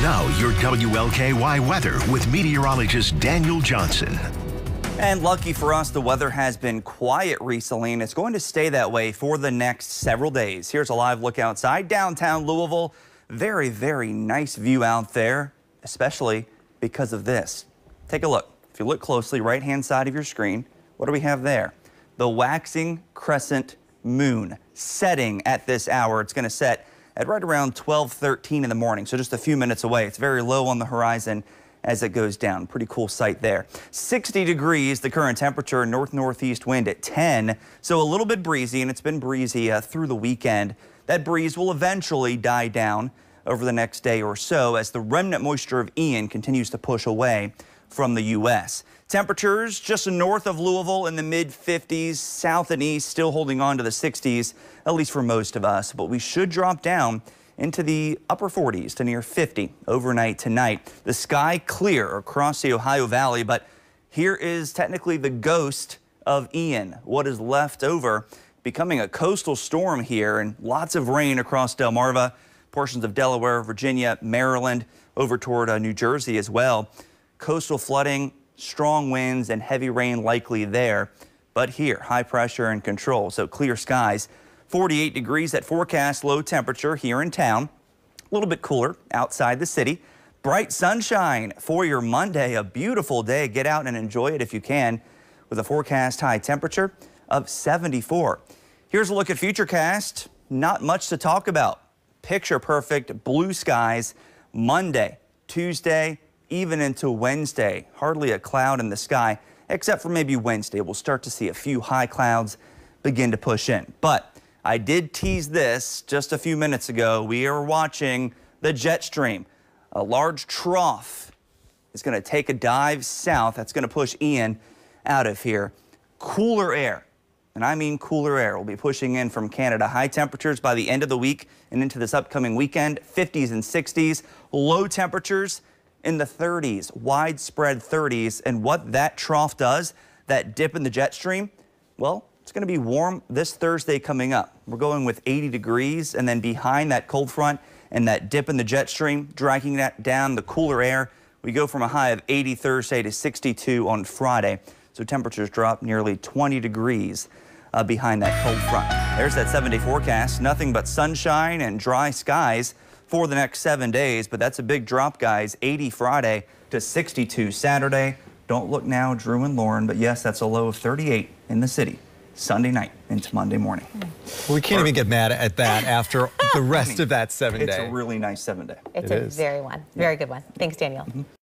Now, your WLKY weather with meteorologist Daniel Johnson. And lucky for us, the weather has been quiet recently, and it's going to stay that way for the next several days. Here's a live look outside downtown Louisville. Very, very nice view out there, especially because of this. Take a look. If you look closely, right-hand side of your screen, what do we have there? The waxing crescent moon setting at this hour. It's going to set at right around 12:13 in the morning, so just a few minutes away. It's very low on the horizon as it goes down. Pretty cool sight there. 60 degrees, the current temperature, north-northeast wind at 10, so a little bit breezy, and it's been breezy uh, through the weekend. That breeze will eventually die down over the next day or so as the remnant moisture of Ian continues to push away from the U.S. Temperatures just north of Louisville in the mid 50s, south and east still holding on to the 60s, at least for most of us, but we should drop down into the upper 40s to near 50 overnight tonight. The sky clear across the Ohio Valley, but here is technically the ghost of Ian, what is left over, becoming a coastal storm here and lots of rain across Delmarva, portions of Delaware, Virginia, Maryland, over toward uh, New Jersey as well. Coastal flooding, strong winds and heavy rain likely there. But here, high pressure and control, so clear skies. 48 degrees at forecast low temperature here in town. A little bit cooler outside the city. Bright sunshine for your Monday, a beautiful day. Get out and enjoy it if you can with a forecast high temperature of 74. Here's a look at Futurecast. Not much to talk about. Picture perfect blue skies Monday, Tuesday, even into Wednesday. Hardly a cloud in the sky, except for maybe Wednesday. We'll start to see a few high clouds begin to push in. But I did tease this just a few minutes ago. We are watching the jet stream. A large trough is going to take a dive south. That's going to push Ian out of here. Cooler air, and I mean cooler air, will be pushing in from Canada. High temperatures by the end of the week and into this upcoming weekend, 50s and 60s. Low temperatures in the 30s, widespread 30s. And what that trough does, that dip in the jet stream, well, it's going to be warm this Thursday coming up. We're going with 80 degrees, and then behind that cold front and that dip in the jet stream, dragging that down the cooler air, we go from a high of 80 Thursday to 62 on Friday. So temperatures drop nearly 20 degrees uh, behind that cold front. There's that seven day forecast. Nothing but sunshine and dry skies for the next seven days, but that's a big drop, guys. 80 Friday to 62 Saturday. Don't look now, Drew and Lauren, but yes, that's a low of 38 in the city. Sunday night into Monday morning. Well, we can't or, even get mad at that after the rest I mean, of that seven it's day. It's a really nice seven day. It's it a is. very one. Very good one. Thanks, Daniel. Mm -hmm.